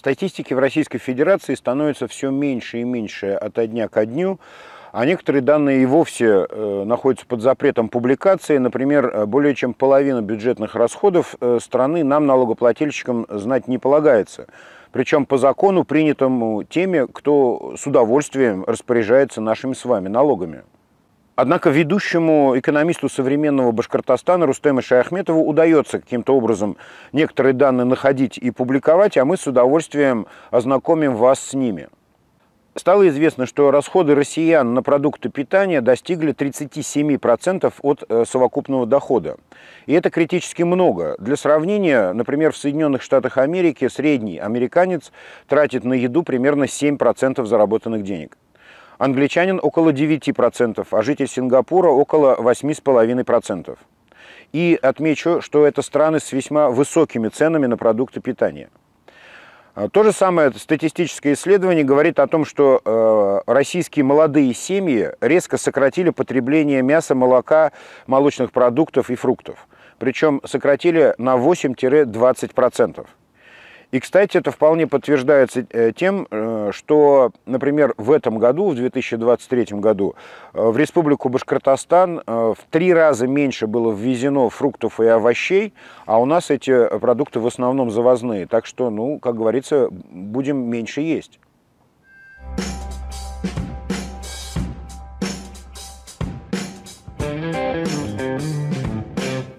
Статистики в Российской Федерации становится все меньше и меньше от дня ко дню, а некоторые данные и вовсе э, находятся под запретом публикации. Например, э, более чем половина бюджетных расходов э, страны нам, налогоплательщикам, знать не полагается. Причем по закону, принятому теми, кто с удовольствием распоряжается нашими с вами налогами. Однако ведущему экономисту современного Башкортостана Рустему Шаяхметову удается каким-то образом некоторые данные находить и публиковать, а мы с удовольствием ознакомим вас с ними. Стало известно, что расходы россиян на продукты питания достигли 37% от э, совокупного дохода. И это критически много. Для сравнения, например, в Соединенных Штатах Америки средний американец тратит на еду примерно 7% заработанных денег англичанин около 9%, а житель Сингапура около 8,5%. И отмечу, что это страны с весьма высокими ценами на продукты питания. А, то же самое статистическое исследование говорит о том, что э, российские молодые семьи резко сократили потребление мяса, молока, молочных продуктов и фруктов. Причем сократили на 8-20%. И, кстати, это вполне подтверждается э, тем, э, что, например, в этом году, в 2023 году, э, в Республику Башкортостан в три раза меньше было ввезено фруктов и овощей, а у нас эти продукты в основном завозные. Так что, ну, как говорится, будем меньше есть.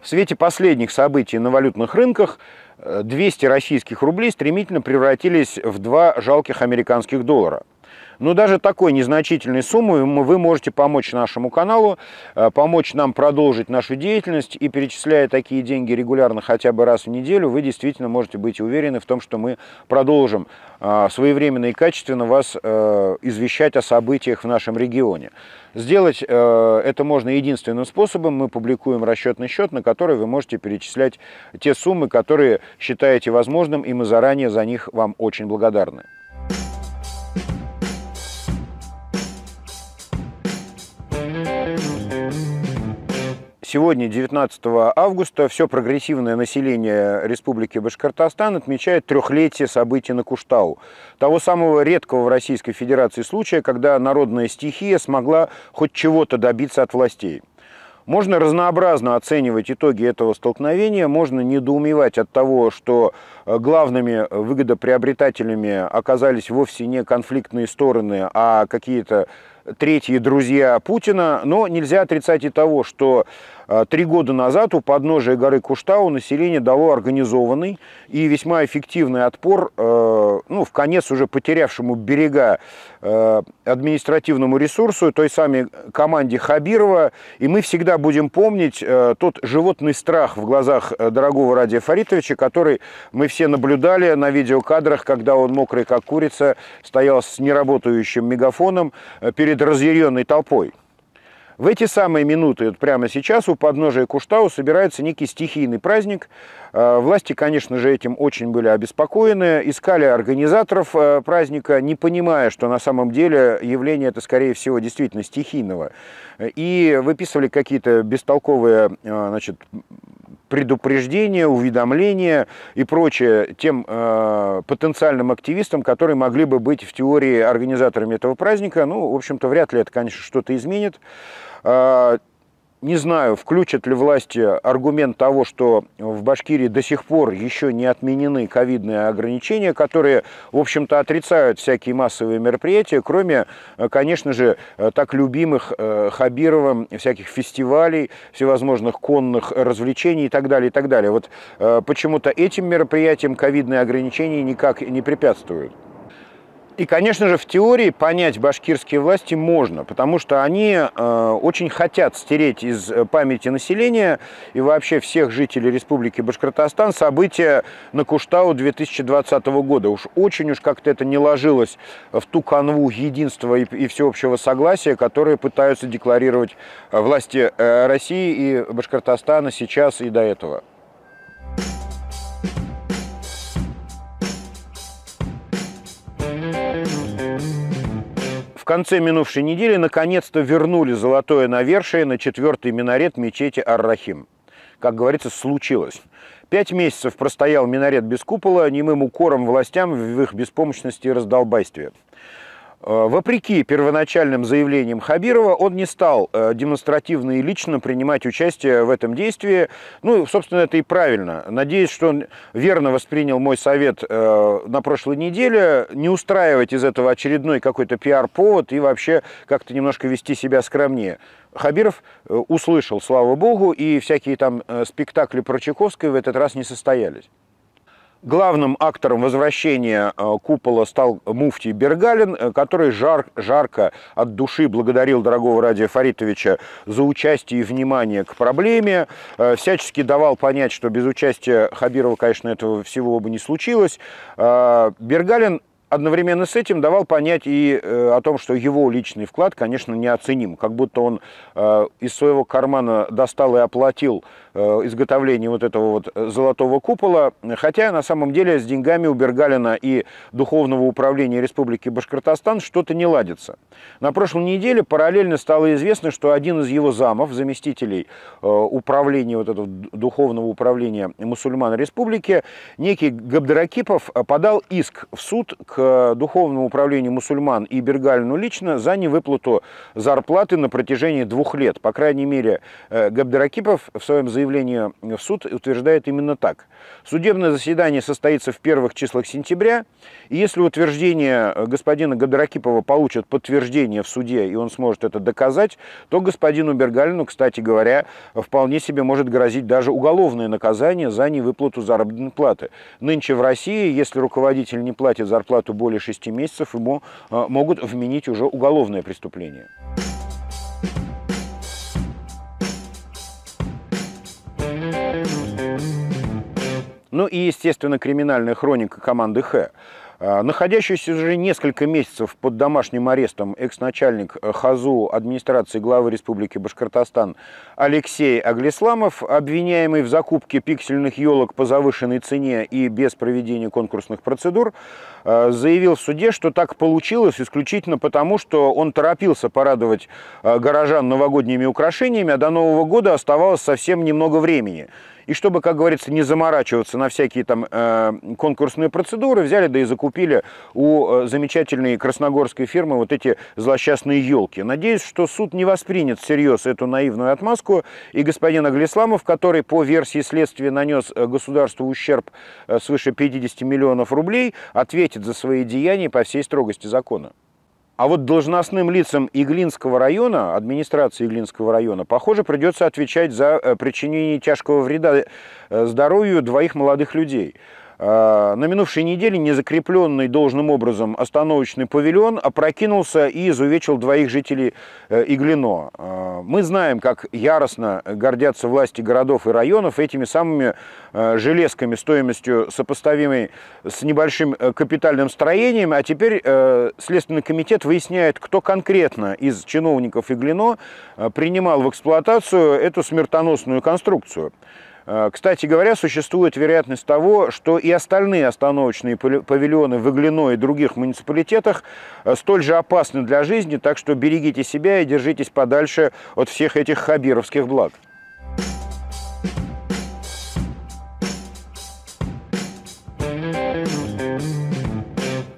В свете последних событий на валютных рынках 200 российских рублей стремительно превратились в два жалких американских доллара. Но даже такой незначительной суммой вы можете помочь нашему каналу, э, помочь нам продолжить нашу деятельность. И перечисляя такие деньги регулярно хотя бы раз в неделю, вы действительно можете быть уверены в том, что мы продолжим э, своевременно и качественно вас э, извещать о событиях в нашем регионе. Сделать это можно единственным способом. Мы публикуем расчетный счет, на который вы можете перечислять те суммы, которые считаете возможным, и мы заранее за них вам очень благодарны. Сегодня, 19 августа, все прогрессивное население Республики Башкортостан отмечает трехлетие событий на Куштау. Того самого редкого в Российской Федерации случая, когда народная стихия смогла хоть чего-то добиться от властей. Можно разнообразно оценивать итоги этого столкновения, можно недоумевать от того, что э, главными выгодоприобретателями оказались вовсе не конфликтные стороны, а какие-то третьи друзья Путина, но нельзя отрицать и того, что три года назад у подножия горы Куштау население дало организованный и весьма эффективный отпор, э, ну, в конец уже потерявшему берега э, административному ресурсу, той самой команде Хабирова, и мы всегда будем помнить тот животный страх в глазах дорогого Радия Фаритовича, который мы все наблюдали на видеокадрах, когда он, мокрый как курица, стоял с неработающим мегафоном перед разъяренной толпой. В эти самые минуты, вот прямо сейчас, у подножия Куштау собирается некий стихийный праздник. Э, власти, конечно же, этим очень были обеспокоены, искали организаторов э, праздника, не понимая, что на самом деле явление это, скорее всего, действительно стихийного. И выписывали какие-то бестолковые э, значит, предупреждения, уведомления и прочее тем э, потенциальным активистам, которые могли бы быть в теории организаторами этого праздника. Ну, в общем-то, вряд ли это, конечно, что-то изменит. Э, не знаю, включат ли власти аргумент того, что в Башкирии до сих пор еще не отменены ковидные ограничения, которые, в общем-то, отрицают всякие массовые мероприятия, кроме, э, конечно же, э, так любимых э, Хабировым всяких фестивалей, всевозможных конных развлечений и так далее, и так далее. Вот почему-то этим мероприятиям ковидные ограничения никак не препятствуют. И, конечно же, в теории понять башкирские власти можно, потому что они э, очень хотят стереть из э, памяти населения и вообще всех жителей Республики Башкортостан события на Куштау 2020 года. Уж очень уж как-то это не ложилось в ту канву единства и, и всеобщего согласия, которые пытаются декларировать власти э, России и Башкортостана сейчас и до этого. Конце минувшей недели наконец-то вернули золотое навершие на четвертый минарет мечети Ар-Рахим. Как говорится, случилось. Пять месяцев простоял минарет без купола, немым укором властям в их беспомощности и раздолбайстве. Э, вопреки первоначальным заявлениям Хабирова, он не стал э, демонстративно и лично принимать участие в этом действии. Ну, собственно, это и правильно. Надеюсь, что он верно воспринял мой совет э, на прошлой неделе, не устраивать из этого очередной какой-то пиар-повод и вообще как-то немножко вести себя скромнее. Хабиров услышал, слава богу, и всякие там спектакли про Чайковской в этот раз не состоялись. Главным актором возвращения э, купола стал муфтий Бергалин, э, который жар, жарко от души благодарил дорогого Радия Фаритовича за участие и внимание к проблеме, э, всячески давал понять, что без участия Хабирова, конечно, этого всего бы не случилось. Бергалин одновременно с этим давал понять и э, о том, что его личный вклад, конечно, неоценим. Как будто он э, из своего кармана достал и оплатил э, изготовление вот этого вот золотого купола. Хотя на самом деле с деньгами у Бергалина и Духовного управления Республики Башкортостан что-то не ладится. На прошлой неделе параллельно стало известно, что один из его замов, заместителей управления вот этого Духовного управления мусульман Республики, некий Габдракипов, подал иск в суд к Духовному управлению мусульман и Бергалину лично за невыплату зарплаты на протяжении двух лет. По крайней мере, э, Габдракипов в своем заявлении в суд утверждает именно так. Судебное заседание состоится в первых числах сентября, и если утверждение господина Габдракипова получит подтверждение в суде, и он сможет это доказать, то господину Бергалину, кстати говоря, вполне себе может грозить даже уголовное наказание за невыплату заработной платы. Нынче в России, если руководитель не платит зарплату сроку более 6 месяцев ему а, могут вменить уже уголовное преступление. Ну и, естественно, криминальная хроника команды «Х». А, находящийся уже несколько месяцев под домашним арестом экс-начальник э, ХАЗУ администрации главы Республики Башкортостан Алексей Аглисламов, обвиняемый в закупке пиксельных елок по завышенной цене и без проведения конкурсных процедур, э, заявил в суде, что так получилось исключительно потому, что он торопился порадовать э, горожан новогодними украшениями, а до Нового года оставалось совсем немного времени – и чтобы, как говорится, не заморачиваться на всякие там э, конкурсные процедуры, взяли да и закупили у э, замечательной красногорской фирмы вот эти злосчастные елки. Надеюсь, что суд не воспринят всерьез эту наивную отмазку, и господин Аглисламов, который по версии следствия нанес э, государству ущерб э, свыше 50 миллионов рублей, ответит за свои деяния по всей строгости закона. А вот должностным лицам Иглинского района, администрации Иглинского района, похоже, придется отвечать за э, причинение тяжкого вреда э, здоровью двоих молодых людей – на минувшей неделе незакрепленный должным образом остановочный павильон опрокинулся и изувечил двоих жителей э, Иглино. Э, мы знаем, как яростно гордятся власти городов и районов этими самыми железками стоимостью сопоставимой с небольшим капитальным строением, а теперь Следственный комитет выясняет, кто конкретно из чиновников Иглино принимал в эксплуатацию эту смертоносную конструкцию. Э, кстати говоря, существует вероятность того, что и остальные остановочные павильоны в Иглино и других муниципалитетах э, столь же опасны для жизни, так что берегите себя и держитесь подальше от всех этих хабировских благ.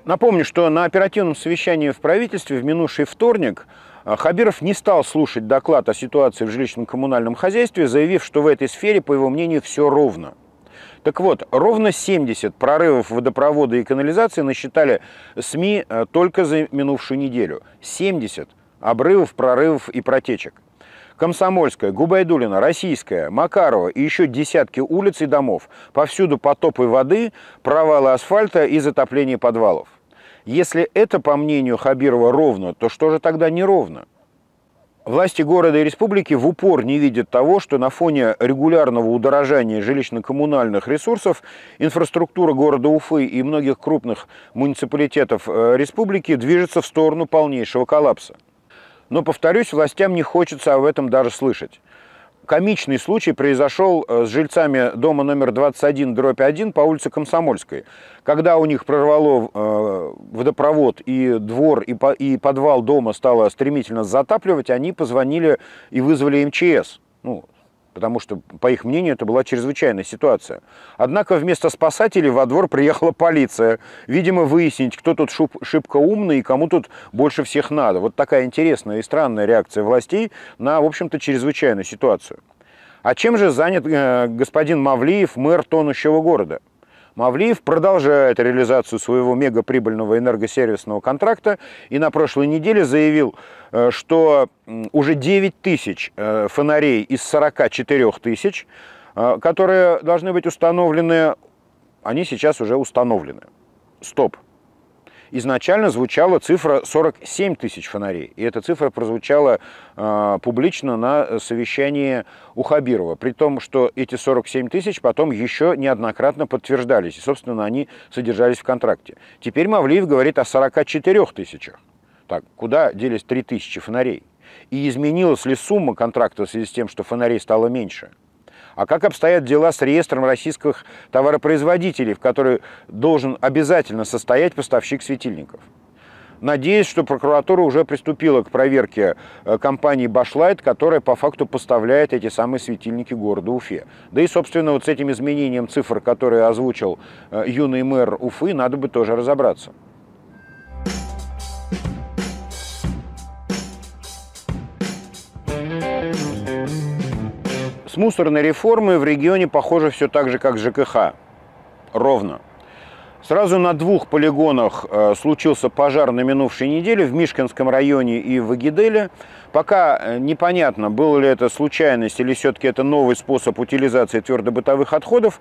Напомню, что на оперативном совещании в правительстве в минувший вторник Хабиров не стал слушать доклад о ситуации в жилищном коммунальном хозяйстве, заявив, что в этой сфере, по его мнению, все ровно. Так вот, ровно 70 прорывов водопровода и канализации насчитали СМИ э, только за минувшую неделю. 70 обрывов, прорывов и протечек. Комсомольская, Губайдулина, Российская, Макарова и еще десятки улиц и домов. Повсюду потопы воды, провалы асфальта и затопление подвалов. Если это, по мнению Хабирова, ровно, то что же тогда неровно? Власти города и республики в упор не видят того, что на фоне регулярного удорожания жилищно-коммунальных ресурсов инфраструктура города Уфы и многих крупных муниципалитетов э, республики движется в сторону полнейшего коллапса. Но, повторюсь, властям не хочется об этом даже слышать. Комичный случай произошел э, с жильцами дома номер 21, дробь 1 по улице Комсомольской. Когда у них прорвало э, водопровод и двор, и, и подвал дома стало стремительно затапливать, они позвонили и вызвали МЧС. Ну, потому что, по их мнению, это была чрезвычайная ситуация. Однако вместо спасателей во двор приехала полиция, видимо, выяснить, кто тут шиб, шибко умный и кому тут больше всех надо. Вот такая интересная и странная реакция властей на, в общем-то, чрезвычайную ситуацию. А чем же занят э, господин Мавлиев, мэр тонущего города? Мавлиев продолжает реализацию своего мегаприбыльного энергосервисного контракта и на прошлой неделе заявил, э, что уже 9 тысяч э, фонарей из 44 тысяч, э, которые должны быть установлены, они сейчас уже установлены. Стоп изначально звучала цифра 47 тысяч фонарей. И эта цифра прозвучала э, публично на совещании у Хабирова. При том, что эти 47 тысяч потом еще неоднократно подтверждались. И, собственно, они содержались в контракте. Теперь Мавлиев говорит о 44 тысячах. Так, куда делись 3 тысячи фонарей? И изменилась ли сумма контракта в связи с тем, что фонарей стало меньше? А как обстоят дела с реестром российских товаропроизводителей, в который должен обязательно состоять поставщик светильников? Надеюсь, что прокуратура уже приступила к проверке э, компании «Башлайт», которая по факту поставляет эти самые светильники городу Уфе. Да и, собственно, вот с этим изменением цифр, которые озвучил э, юный мэр Уфы, надо бы тоже разобраться. С мусорной реформой в регионе похоже все так же, как с ЖКХ. Ровно. Сразу на двух полигонах э, случился пожар на минувшей неделе в Мишкинском районе и в Агиделе. Пока э, непонятно, было ли это случайность или все-таки это новый способ утилизации твердобытовых отходов.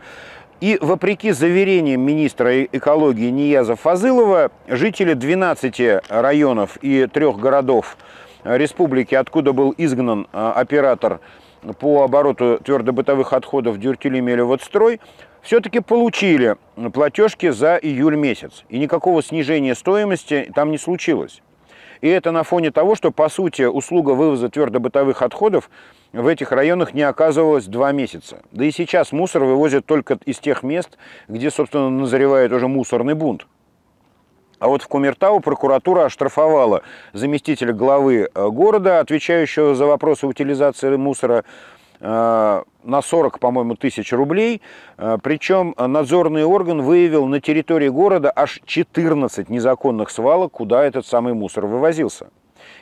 И вопреки заверениям министра экологии Нияза Фазылова, жители 12 районов и трех городов республики, откуда был изгнан э, оператор по обороту твердобытовых отходов Дюртюли-Мелеводстрой все-таки получили платежки за июль месяц. И никакого снижения стоимости там не случилось. И это на фоне того, что, по сути, услуга вывоза твердобытовых отходов в этих районах не оказывалась два месяца. Да и сейчас мусор вывозят только из тех мест, где, собственно, назревает уже мусорный бунт. А вот в Кумертау прокуратура оштрафовала заместителя главы э, города, отвечающего за вопросы утилизации мусора, э, на 40, по-моему, тысяч рублей. Э, Причем надзорный орган выявил на территории города аж 14 незаконных свалок, куда этот самый мусор вывозился.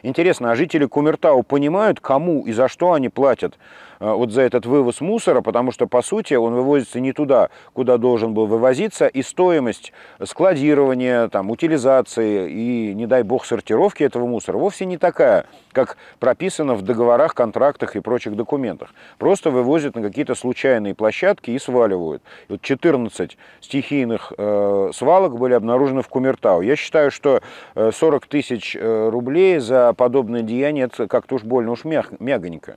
Интересно, а жители Кумертау понимают, кому и за что они платят вот за этот вывоз мусора, потому что, по сути, он вывозится не туда, куда должен был вывозиться, и стоимость складирования, там, утилизации и, не дай бог, сортировки этого мусора вовсе не такая, как прописано в договорах, контрактах и прочих документах. Просто вывозят на какие-то случайные площадки и сваливают. И вот 14 стихийных э, свалок были обнаружены в Кумертау. Я считаю, что 40 э, тысяч э, рублей за подобное деяние это как-то уж больно уж мяг, мягонько.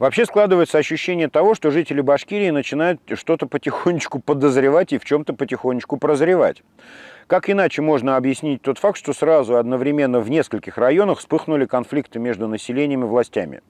Вообще складывается ощущение того, что жители Башкирии начинают что-то потихонечку подозревать и в чем-то потихонечку прозревать. Как иначе можно объяснить тот факт, что сразу одновременно в нескольких районах вспыхнули конфликты между населением и властями?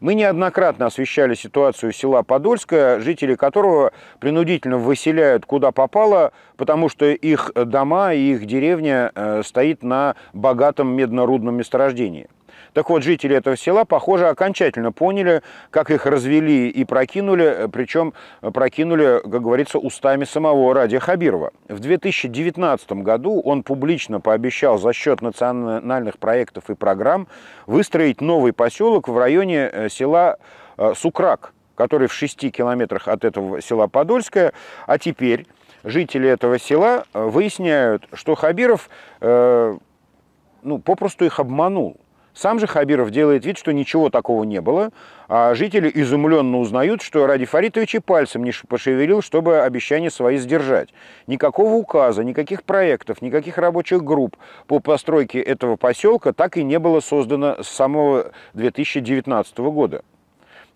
Мы неоднократно освещали ситуацию села Подольское, жители которого принудительно выселяют куда попало, потому что их дома и их деревня э, стоит на богатом меднорудном месторождении. Так вот, жители этого села, похоже, окончательно поняли, как их развели и прокинули, причем прокинули, как говорится, устами самого Радия Хабирова. В 2019 году он публично пообещал за счет национальных проектов и программ выстроить новый поселок в районе э, села э, Сукрак, который в 6 километрах от этого села Подольское, а теперь жители этого села э, выясняют, что Хабиров э, ну, попросту их обманул. Сам же Хабиров делает вид, что ничего такого не было, а жители изумленно узнают, что Ради Фаритович и пальцем не пошевелил, чтобы обещания свои сдержать. Никакого указа, никаких проектов, никаких рабочих групп по постройке этого поселка так и не было создано с самого 2019 года.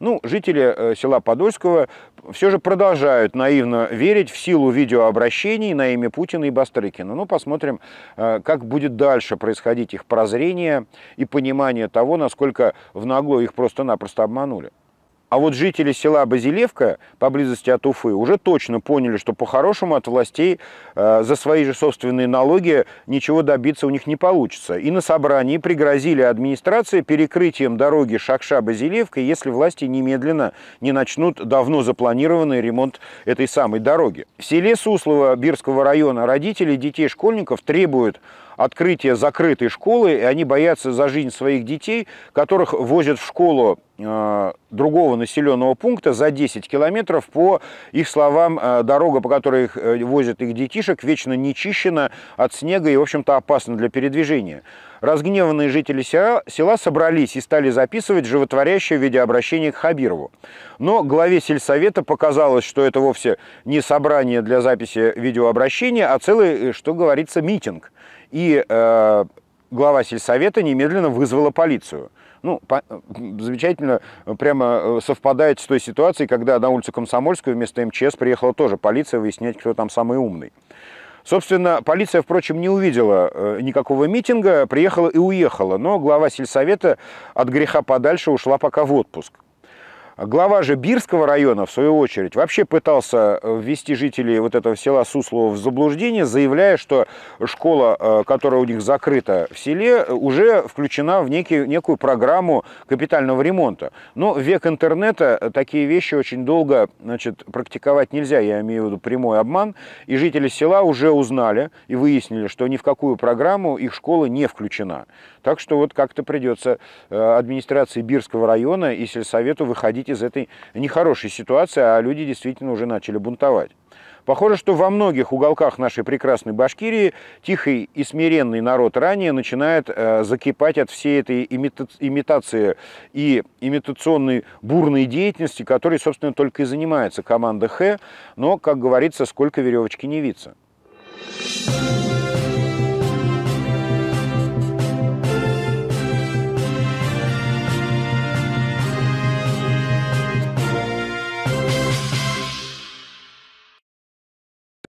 Ну, жители э, села Подольского все же продолжают наивно верить в силу видеообращений на имя Путина и Бастрыкина. Ну, посмотрим, э, как будет дальше происходить их прозрение и понимание того, насколько в нагло их просто-напросто обманули. А вот жители села Базилевка, поблизости от Уфы, уже точно поняли, что по-хорошему от властей э, за свои же собственные налоги ничего добиться у них не получится. И на собрании пригрозили администрации перекрытием дороги Шакша-Базилевка, если власти немедленно не начнут давно запланированный ремонт этой самой дороги. В селе Суслово Бирского района родители детей-школьников требуют открытия закрытой школы, и они боятся за жизнь своих детей, которых возят в школу э, другого населенного пункта за 10 километров. По их словам, э, дорога, по которой их, э, возят их детишек, вечно не чищена от снега и, в общем-то, опасна для передвижения. Разгневанные жители села, села собрались и стали записывать животворящее видеообращение к Хабирову. Но главе сельсовета показалось, что это вовсе не собрание для записи видеообращения, а целый, что говорится, митинг. И э, глава сельсовета немедленно вызвала полицию. Ну, по, замечательно, прямо э, совпадает с той ситуацией, когда на улицу Комсомольскую вместо МЧС приехала тоже полиция выяснять, кто там самый умный. Собственно, полиция, впрочем, не увидела э, никакого митинга, приехала и уехала, но глава сельсовета от греха подальше ушла пока в отпуск. Глава же Бирского района, в свою очередь, вообще пытался э, ввести жителей вот этого села Суслова в заблуждение, заявляя, что школа, э, которая у них закрыта в селе, уже включена в некий, некую программу капитального ремонта. Но век интернета такие вещи очень долго значит, практиковать нельзя, я имею в виду прямой обман, и жители села уже узнали и выяснили, что ни в какую программу их школа не включена. Так что вот как-то придется э, администрации Бирского района и сельсовету выходить из этой нехорошей ситуации, а люди действительно уже начали бунтовать. Похоже, что во многих уголках нашей прекрасной Башкирии тихий и смиренный народ ранее начинает э, закипать от всей этой имита имитации и имитационной бурной деятельности, которой, собственно, только и занимается команда Х. Но, как говорится, сколько веревочки не виться.